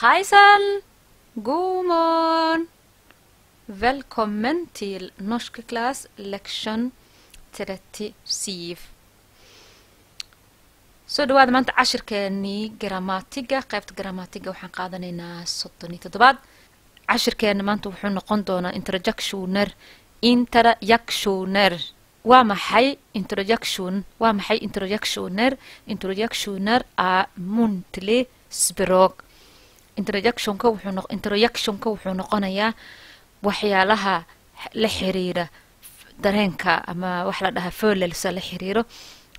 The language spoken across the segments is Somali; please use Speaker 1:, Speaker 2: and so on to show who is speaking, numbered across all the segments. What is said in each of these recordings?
Speaker 1: Hejsan! God morgen! Velkommen til norsk klass leksjon 37. soo dhawaada maanta cashirkeenii gramatiga qaybta gramatiga waxaan qaadanaynaa soddon iyo toddobaad cashirkeena maanta wuxuu noqon doonaa introductioner introductioner waa maxay introduction waa maxay introductioner introductioner a muntli språk introductionka wuxuu introductionka wuxuu noqonayaa waxyaalaha la xiriira dareenka ama wax la dhahaa folelsa la xiriiro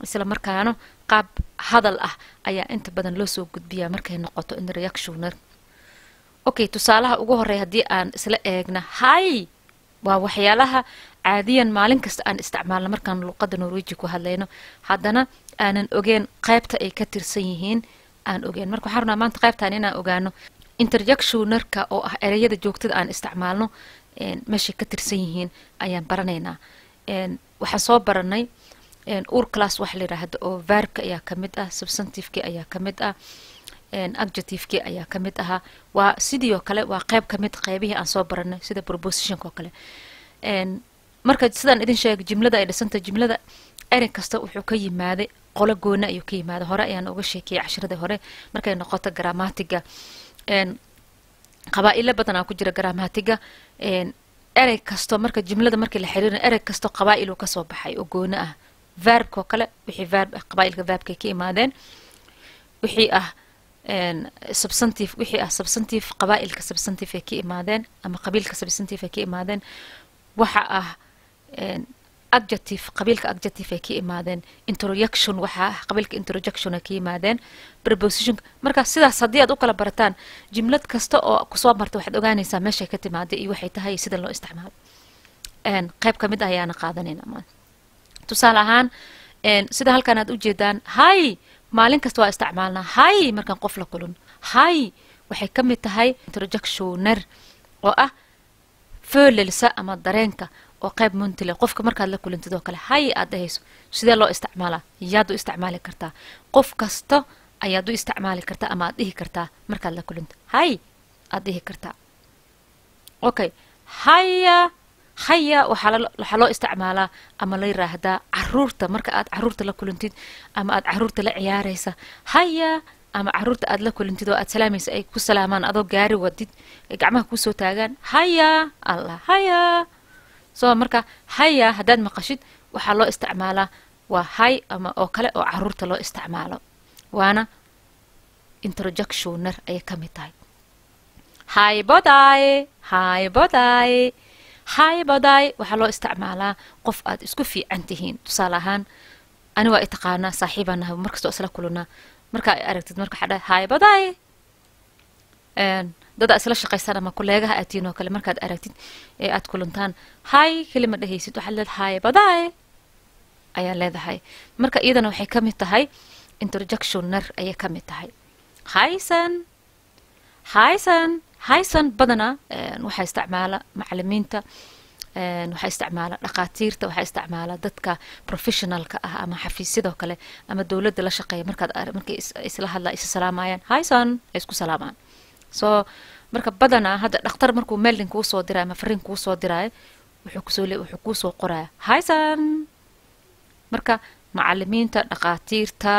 Speaker 1: isla markaana qaab hadal ah ayaa inta badan loo soo gudbiyaa markay noqoto introductioner. Okay tusaalaha ugu horreeya haddii aan isla eegna hay waa waxyaalaha caadiyan maalin kasta aan isticmaalno markaan luqadda norweji ku hadlayno. Haddana aanan ogeen qaybta ay ka tirsan yihiin aan ogeen marka waxaan rabnaa maanta qaybtaan inaan ogaano introductionerka oo ah ereyada joogtada aan isticmaalno meeshay ka tirsan yihiin ayaan baranaynaa. Waxaan soo baranay ur class waxa la yidhaahdo oo verbka ayaa ka mid ah substantivekii ayaa ka mid ah adjectivekii ayaa ka mid ahaa. Waa sidii oo kale waa qayb ka mid qaybihii aan soo baranay sida propositionka oo kale. Marka sidaan idin sheegay jimlada ay dhisantay jimlada erey kasta wuxuu ka yimaaday qolo goona ayuu ka yimaaday hore ayaan uga sheekiyay cashiradii hore. Markay noqoto gramatiga qabaa-ilo badanaa ku jira gramatiga erey kasto marka jimlada markii la xiriirina erey kasto qabaa-iluu ka soo baxay oo gooni ah. Verbkoo kale wixii verb qabaa-ilka verbkay ka imaadeen wixii ah substantive wixii ah substantive qabaa-ilka substantive ay ka imaadeen ama qabiilka substantive ay ka imaadeen waxa ah adjective qabiilka adjective ay ka imaadeen introduction waxa ah qabiilka introduction ay ka yimaadeen preposition marka sidaas haddii aad u kala barataan jimlad kasta oo ku soo marta waxaad ogaanaysaa meeshay ka timaaday iyo waxay tahay sida loo isticmaalo. Qayb ka mid ah ayaana qaadanayna maanta tusaale ahaan sida halkan aad ujeedaan hay maalin kasta waa isticmaalnaa hay markaan qof la kulun. Hay waxay ka mid tahay introductioner oo ah folelsa ama dareenka oo qayb muntile qofka markaad la kulantid oo kale hay aad dhahayso. Sidee loo isticmaalaa yaad u isticmaali kartaa. Qof kasta ayaad u isticmaali kartaa ama aad dhihi kartaa markaad la kulantid. Hay aad dhihi kartaa. Okay haya haya waxaa loo isticmaalaa ama la yiraahdaa carruurta. Marka aad carruurta la kulantid ama aad carruurta la ciyaaraysa haya ama carruurta aad la kulantid oo aad salaamaysa ay ku salaamaan adoo gaari wadid ay gacmaha kuusoo taagaan haya allah haya soo marka haya haddaad maqashid waxaa loo isticmaalaa waa hay ama oo kale oo carruurta loo isticmaalo. Waana introductioner ayay ka mid tahay. Hay boday hay boday hay boday waxaa loo isticmaalaa qof aad isku fiican tihiin. Tusaale ahaan ani waa i taqaanaa saaxiibaan nahay markastoo isla kulunaa markaa ay aragtid marka waxaa dhahay hay boday dada isla shaqaysan ama kuleegaha aad tihiin oo kale markaad aragtid ee aad kulantaan hay kelima dhehaysid waxaad leedahay? Hay ayaa leedahay. Marka iyadana waxay ka tahay introductioner ayay ka tahay. Haysan haysan haysan badanaa waxaa isticmaala macalimiinta waxaa isticmaala dhaqaatiirta waxaa isticmaala dadka professionalka ah ama xafiisyadoo kale ama dowladda la shaqeeya markaad markay isla hadlaa isa haysan ay isku salaamaan soo marka badanaa hadda dhakhtar markuu meldin kuu soo diraayo ama fariin kuu soo diraayo wuxuu ku soo le wuxuu kuu soo qoraya haysan marka macalimiinta dhaqaatiirta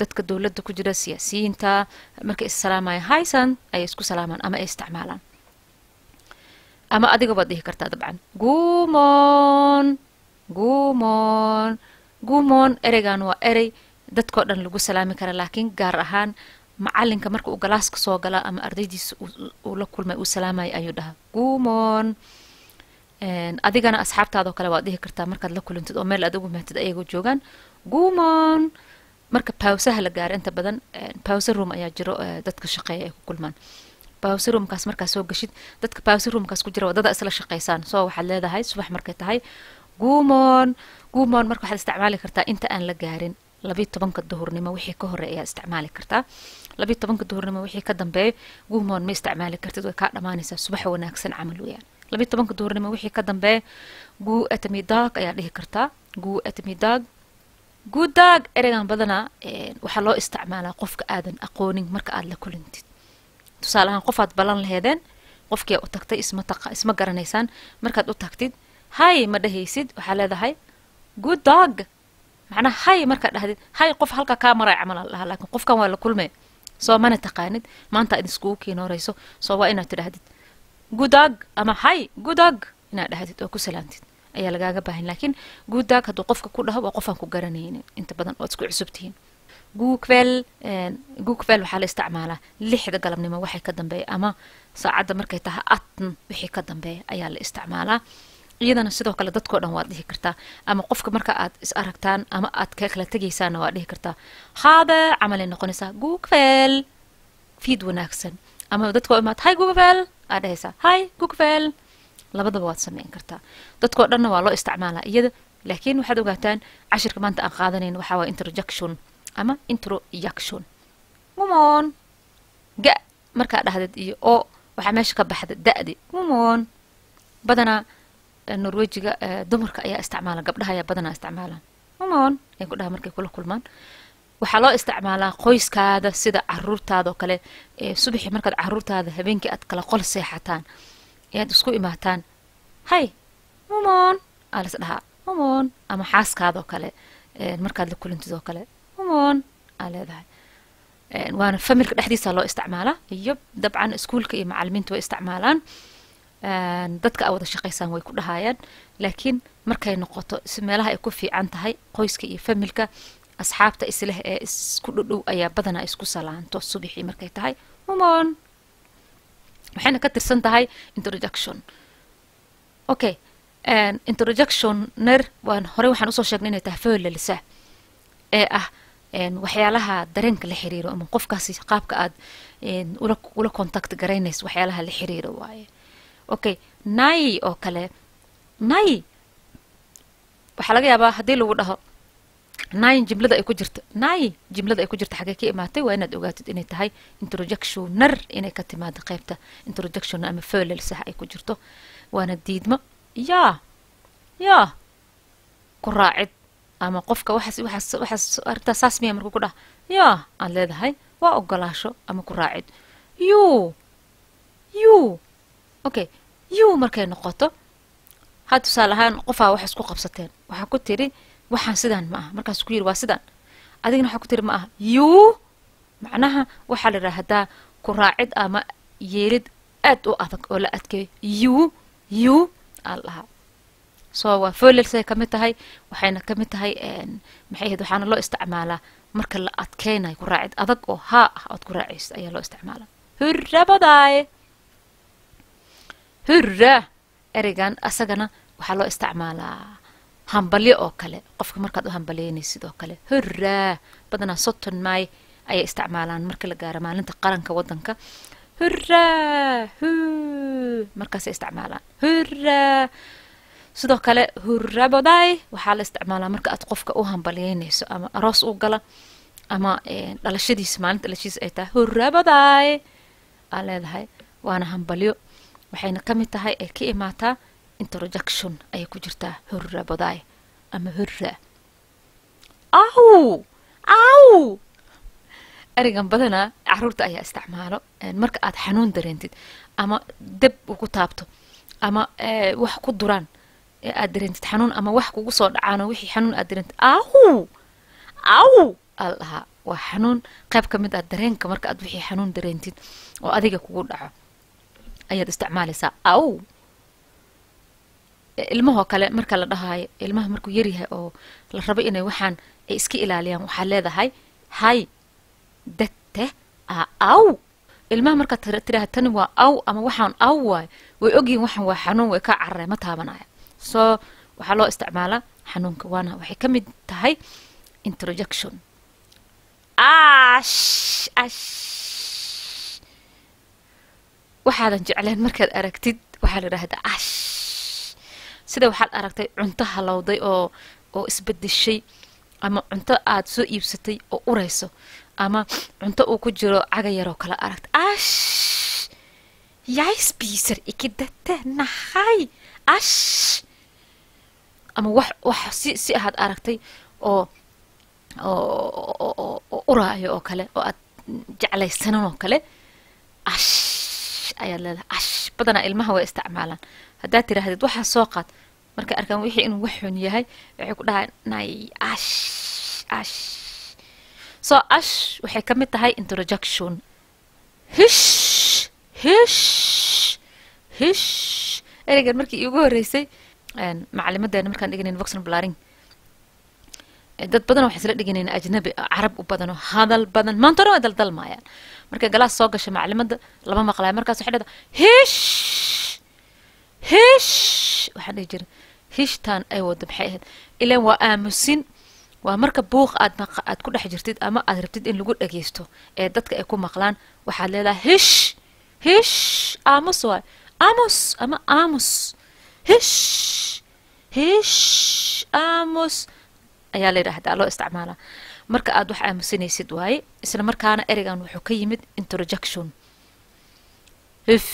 Speaker 1: dadka dowladda ku jira siyaasiyiinta markay is salaamayaan haysan ayay isku salaamaan ama ay isticmaalaan. Ama adiga baad dhihi kartaa dabcan. Gumon gumon gumon ereygan waa erey dadkao dhan lagu salaami kara laakiin gaar ahaan macalinka marka uu galaaska soo galaa ama ardaydiisa uu la kulmay uu salaamaya ayuu dhahaa gumon adigana asxaabtaadoo kale waad dhihi kartaa markaad la kulantid oo meel aad ugu maatid ayagoo joogaan gumon marka bawsaha la gaaro inta badan bawse room ayaa jiro dadka shaqeeya ay ku kulmaan. Bawse roomkaas markaa soo gashid dadka bawse roomkaas ku jira waddada isla shaqaysaan soo waxaad leedahay subax markay tahay gumon gumon marka waxaad isticmaali kartaa inta aan la gaarin labiyo tobanka duhurnimo wixii ka hore ayaad isticmaali kartaa labiyo tobanka duhurnimo wixii ka dambeeyo gumon ma isticmaali kartid way kaa dhamaanaysaa subax wanaagsan camal weeyaan. Labiyo tobanka duhurnimo wixii ka dambeeya guu etmidag ayaa dhihi kartaa guu etmidag guudaag ereygan badanaa waxaa loo isticmaalaa qofka aadan aqoonin marka aad la kulantid. Tusaale ahaan qofaad ballan laheedeen qofkii u tagtay isma taqa isma garanaysaan markaad u tagtid hay ma dhahaysid? Waxaa leedahay good dog macnaha hay markaad dhahdid hay qof halka kaa maray camal aan dhahaa laakiin qofkan waa la kulmay soo mana taqaanid? Maanta aad iskugu kiinoorayso soo waa inaad tidhahdid good dog ama hay dog inaad dhahdid oo ku salaantid. Ayaa lagaaga baahan laakiin dog hadduu qofka ku dhaho waa qofaan ku garanaynin. Inta badan ood isku cusub tihiin googvel googvel waxaa la isticmaalaa lixda galabnimo waxay ka dambeeya ama saacadda markay tahay atn wixii ka dambeeya ayaa la isticmaalaa iyadana sidoo kale dadkao dhan waad dhihi kartaa. Ama qofka marka aad is aragtaan ama aad ka kala tegaysaanna waad dhihi kartaa. Haade camalay noqonaysaa googvel fiid wanaagsan. Ama dadkao imaad hi googvel aad dhahaysaa hi googvel labadaba waad sameyn kartaa. Dadkao dhanna waa loo isticmaalaa iyada. Laakiin waxaad ogaataan cashirka maanta aan qaadanayn waxaa waa interjection ama introjection. Mumon ga markaa dhahdid iyo oo waxaa meesha ka baxda da-di. Mumon badanaa norwejiga dumarka ayaa isticmaala gabdhaha ayaa badanaa isticmaalaan mumon ay ku markay kula kulmaan. Waxaa loo isticmaalaa qoyskaada sida caruurtaada oo kale subaxii markaad caruurtaada habeenkii aad kala qol seexataan ayaad isku imaataan. Hay mumon aa las dhahaa mumon ama xaaskaada oo kale markaad la kulantid oo kale. Mumon aa leedahay. Waana familka dhexdiisa loo isticmaalaa iyo dabcan iskuulka iyo macalimiinta way isticmaalaan dadka a wada shaqaysaan way ku dhahaayaan laakiin markay noqoto meelaha ay ku fiican tahay qoyska iyo familka asxaabta isleh ee isku dhudhow ayaa badanaa isku salaanto subaxii markay tahay. Mumon waxayna ka tirsan tahay introjection okay introjectioner waan horey waxaan u soo sheegnay inay tahay folalisa ee ah waxyaalaha dareenka la xiriiro ama qofkaasi qaabka aad ula contact garaynayso waxyaalaha la xiriiro waaye okay nay oo kale. Nay waxaa laga yaabaa haddii lagu dhaho nay jimlada ay ku jirto. Nay jimlada ay ku jirto xagee ka imaatay waa inaad ogaatid inay tahay introjectioner inay ka timaado qaybta. Introjectioner ama folalsaha ay ku jirto. Waana diidmo. Yaa yaa ku raacid. Ama qofka waxaas arrintaas saas miya markuu ku dhah yaa aad leedahay. Waa ogolaasho ama ku raacid. You you okay you markay noqoto. Had tusaale ahaan qofaa wax isku qabsateen. Waxaa ku tiri waxaan sidaan ma aha. Markaas ku yiri waa sidaan. Adigna waxaa ku tiri ma aha. You macnaha waxaa la yidhaahdaa ku raacid ama yeelid aad u adag oo la adkeeyo you you aa la waa folelsay ka mid tahay waxayna ka mid tahay maxay ahayd waxaana loo isticmaalaa marka la adkeynayo ku raacid adag oo haa ah ood ku raacayso ayaa loo isticmaalaa. Hurrabadaaye hurra! Ereygan asagana waxaa loo isticmaalaa hambalyo oo kale. Qofka markaad u hambalyeynaysa sidoo kale. Hurraa badanaa soton maay ayay isticmaalaan marka la gaaro maalinta qaranka waddanka. Hurraa hu! Markaasay isticmaalaan. Hurraa sidoo kale hurraboday waxaa la isticmaalaa marka aad qofka u hambalyeynayso ama aroos u gala ama dhalashadiisa maalinta dhalashadiisa ay tahay. Hurraboday aa leedahay. Waana hambalyo waxayna ka mid tahay ay ka imaataa introjection ayay ku jirtaa hurraboday ama hurra. Aw! Aw! Erigan badanaa carruurta ayaa isticmaalo marka aad xanuun dareentid ama deb ugu taabto ama wax ku duraan ee aad dareentid xanuun ama wax kugu soo dhacaano wixii xanuun aad dareentid aw! Aw! Aal dhahaa waa xanuun qayb ka mid ah dareenka marka aad wixii xanuun dareentid oo adiga kugu dhaco ayaad isticmaalaysaa aw! Ilmahoo kale marka la dhahaayo ilmaha markuu yaryahay oo la rabo inay waxaan ay iska ilaaliyaan waxaad leedahay hay date a aw! Ilmaha markaad tiraha tani waa aw ama waxaan aw waay? Way ogyihiin waxaan waa xanuun way ka carareen ma taabanaya. Soo waxaa loo isticmaalaa xanuunka waana waxay ka mid tahay introjection. Ash ash waxaadan jecleen markaad aragtid waxaa la idhahdaa ash! Sida waxaad aragtay cunto halowday oo oo isbedeshay ama cunto aad soo iibsatay oo urayso ama cunto uu ku jiro caga yaroo kale aragta ash! Icke detta nahay ash! Ama wax wax si si ahaad aragtay oo oo uraayo oo kale oo aad jeclaysanan oo kale ash ayaad leedahay ash badanaa ilmaha way isticmaalaan. Haddaad tiraahdid waxaa soo qaad. Markay arkaan wixii inuu wax xun yahay waxay ku dhahaan nay ash ash. So ash waxay ka mid tahay introjection hish hish hish. Ereygan markii iigu horreysay macalimadeena markaan dhiganayn voxon blaring dad badan waxay isla dhiganayn ajnabi carab u badan oo hadal badan maanta hore way daldalmaayaan markay galaas soo gasha macalimada lama maqlaayo markaas waxay dhahdaa hish! Hish! Waxaan dhihi jiray hishtaan ay wado maxay ahayd? Ilaan waa aamusin. Waa marka buuq aad aad ku dhex jirtid ama aad rabtid in lagu dhageysto ee dadka ay ku maqlaan. Waxaad leedahay hish! Hish! Aamus waay. Aamus ama aamus. Hish! Hish! Aamus. Ayaa la yidhaahdaa loo isticmaalaa marka aad wax aamusinaysid waaye isla markaana ereygan wuxuu ka yimid introjection. If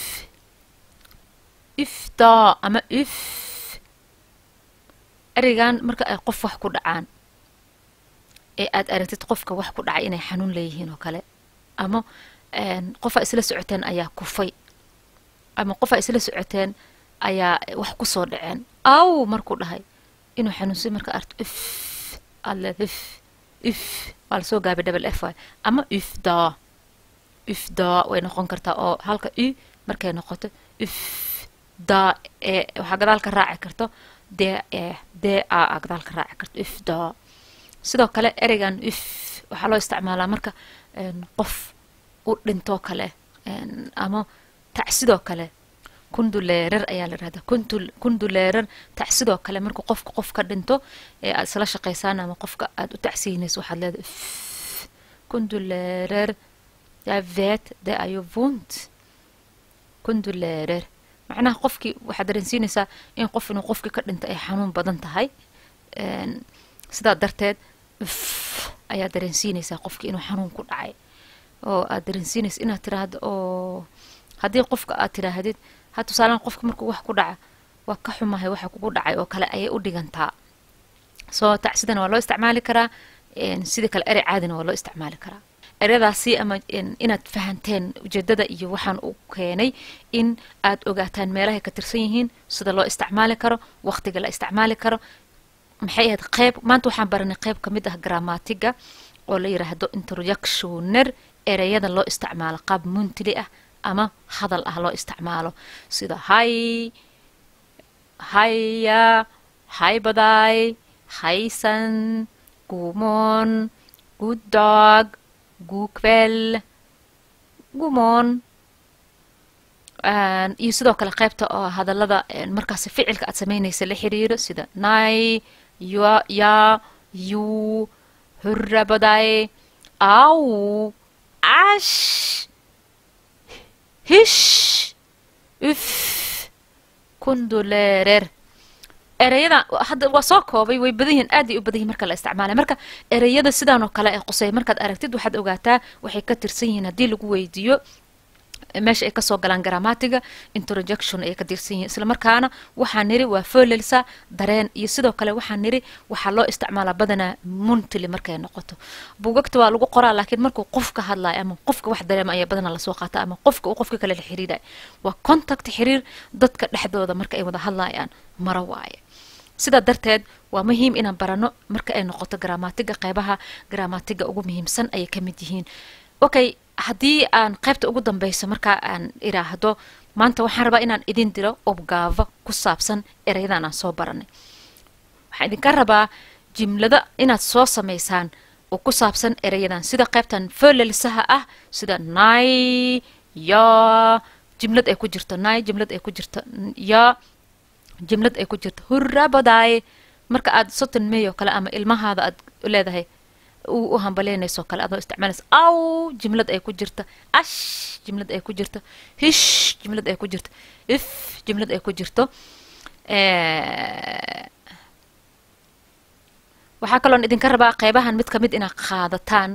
Speaker 1: iftaa ama if. Ereygan marka ay qof wax ku dhacaan ee aad aragtid qofka wax ku dhacay inay xanuun leeyihiin oo kale ama qofa isla socoteen ayaa kufay ama qofa isla socoteen ayaa wax ku soo dhaceen. Aw markuu dhahay inuu xanuunsan marka arto if leed if if waa la soo gaabay double f y ama ifdaa ifdaa way noqon kartaa oo halka i markay noqoto if daa ee waxaa gadaal ka raaci karto dee ee dee a a gadaal ka raaci karto ifdaa sidoo kale ereygan if waxaa loo isticmaalaa marka qof u dhintoo kale ama tacsidoo kale kunduleerar ayaa la kuntul kunduleerar tacsidoo kale marka qofka qof ka dhinto ee aad isla shaqaysaan ama qofka aad u tacsiinayso waxaad leedahay kunduleerar jag vet det är ju ont kunduleerar. Macnaha qofkii waxaad dareensiinaysaa in qof inuu qofkii ka dhinta ay xanuun badan tahay sidaa darteed if ayaa dareensiinaysaa qofkii inuu xanuun ku dhacay. Oo aad dareensiinaysa inaad tiraahdo oo haddii qofka aad tiraahdid ha tusaalaan qofka markuu wax ku dhaca waa ka xumahay waxa kugu dhacay oo kale ayay u dhigantaa. Soo tacsidana waa loo isticmaali karaa sidii kale erey caadina waa loo isticmaali karaa. Ereyadaasi ama inaad fahanteen ujeedada iyo waxaan u keenay in aad ogaataan meelahay ka tirsan yihiin sida loo isticmaali karo waqtiga la isticmaali karo. Maxay ahayd qeyb maanta waxaan baranay qeyb ka mid ah grammatiga oo la yiraahdo introductioner ereyada loo isticmaalo qaab muntili ah ama hadal ah loo isticmaalo. Sida hay haya hay baday haysan gumon good dog god kväll gumon iyo sidoo kale qaybta oo hadallada markaasi ficilka aad samaynaysa la xiriiro sida nay ya yu hurra baday au ash hish! If kunduleerer ereyada hadda waa soo koobay way badan yihiin aad ay u badan yihiin marka la isticmaalay. Marka ereyada sidaan oo kale ee qusey markaad aragtid waxaad ogaataa waxay ka tirsan yihiin haddii lagu weydiiyo meesha ay ka soo galaan grammatiga introjection ayay ka tirsan yihiin. Isla markaana waxaa niri waa folelsa dareen iyo sidoo kale waxaa niri waxaa loo isticmaalaa badanaa muntili markay noqoto. Buugagta waa lagu qoraa laakiin markuu qofka hadlayo ama qofka wax dareema ayaa badanaa la soo qaata ama qofka uu qofka kale la xiriirayo waa contact xiriir dadka dhexdooda marka ay wada hadlayaan maro waaye. Sidaa darteed waa muhiim inaan barano marka ay noqoto grammatiga qeybaha grammatiga ugu muhiimsan ayay ka yihiin. Okay haddii aan qaybta ugu dambeyso markaa aan iraahdo maanta waxaan rabaa inaan idin diro obgaava ku saabsan erayadan aan soo baranay. Waxaan idinka rabaa jimlada inaad soo samaysaan oo ku saabsan erayadan sida qaybtan folelsaha ah sida nay ya jimlad ay ku jirto nay jimlad ay ku jirto ya jimlad ay ku jirto. Hurrabaday marka aad soton may oo kale ama ilmahaada aad leedahay u hambaleynayso kale adoo isticmaalaysa aw jimlad ay ku jirta ash jimlad ay ku jirto hish jimlad ay ku jirto if jimlad ay ku jirto. Waxaa kaloon idinka rabaa qeybahan mid ka mid inaad qaadataan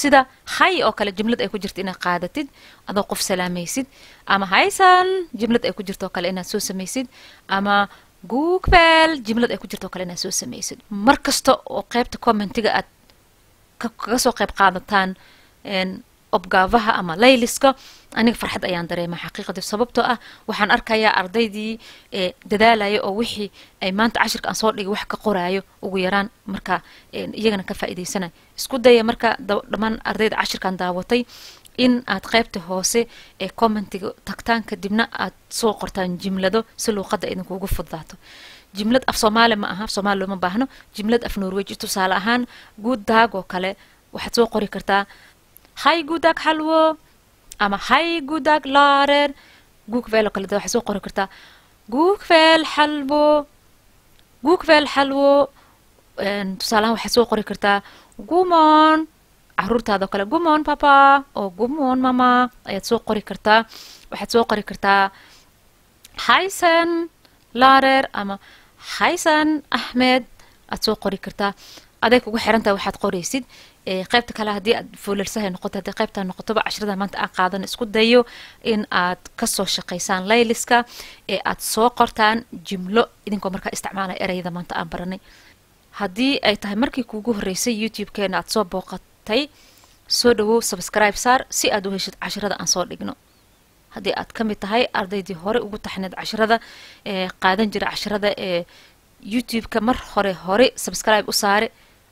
Speaker 1: sida hay oo kale jimlad ay ku jirto inaad qaadatid adoo qof salaamaysid ama haysan jimlad ay ku jirto kale inaad soo samaysid ama googpel jimlad ay ku jirto oo kale inaad soo samaysid. Mar kasta oo qeybta commentiga aad kaga soo qayb qaadataan obgaafaha ama layliska. Aniga farxad ayaan dareemaa xaqiiqadii sababtoo ah waxaan arkayaa ardaydii ee dadaalaya oo wixii ay maanta cashirka aan soo dhigay wax ka qoraayo ugu yaraan. Marka iyagana ka faa'iidaysanay. Isku daya marka dhammaan ardayda cashirkan daawatay in aad qaybta hoose ee commentiga tagtaan kadibna aad soo qortaan jimlado si luuqadda idinkuugu fududaato jimlad af soomaali ma aha af soomaali looma baahno jimlad af norweji tusaale ahaan guud daag oo kale waxaad soo qori kartaa. Hay guudaag xalwo ama hay guudaag laareer guugvel oo kale waxaad soo qori kartaa. Guugvel xalwo guugvel xalwo tusaale ahaan waxaad soo qori kartaa. Gumon caruurtaada kale gumon papa oo gumon mama ayaad soo qori kartaa. Waxaad soo qori kartaa. Haysen laareer ama haysan axmed aad soo qori kartaa aday kugu xirantahay waxaad qoraysid. Qaybta kale haddii aad fuularsahay noqoto haddii qaybtaa noqotoba cashrada maanta aan qaadan isku dayo in aad ka soo shaqaysaan layliska ee aad soo qortaan jimlo idinkoo markaa isticmaalaya ereyada maanta aan baranay. Haddii ay tahay markii kuugu horreysay youtube-keena aad soo booqatay soo dhawow subscribe saar si aad u heshid cashrada aan soo dhigno haddii aad ka mid tahay ardaydii hore ugu taxneed casharada ee qaadan jira casharada ee youtube-ka mar hore hore subscribe u saare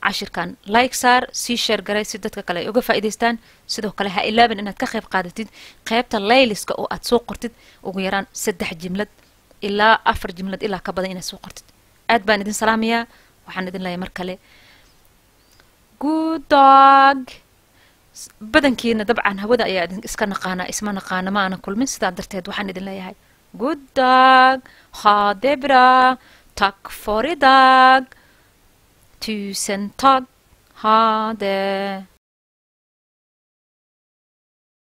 Speaker 1: cashirkan like saar sii sheer garay si dadka kale ay uga faa'iidaystaan. Sidoo kale ha ilaaban inaad ka qayb qaadatid qaybta layliska oo aad soo qortid. Ugu yaraan saddex jimlad ilaa afar jimlad ilaa ka badan inaad soo qortid. Aad baan idin salaamayaa waxaan idin leeyahay mar kale. Good dog badankiina dabcan hawada ayaa iska naqaanaa isma naqaana ma kulmin. Sidaa darteed waxaan idin leeyahay good dog ha debra tack för idag tusen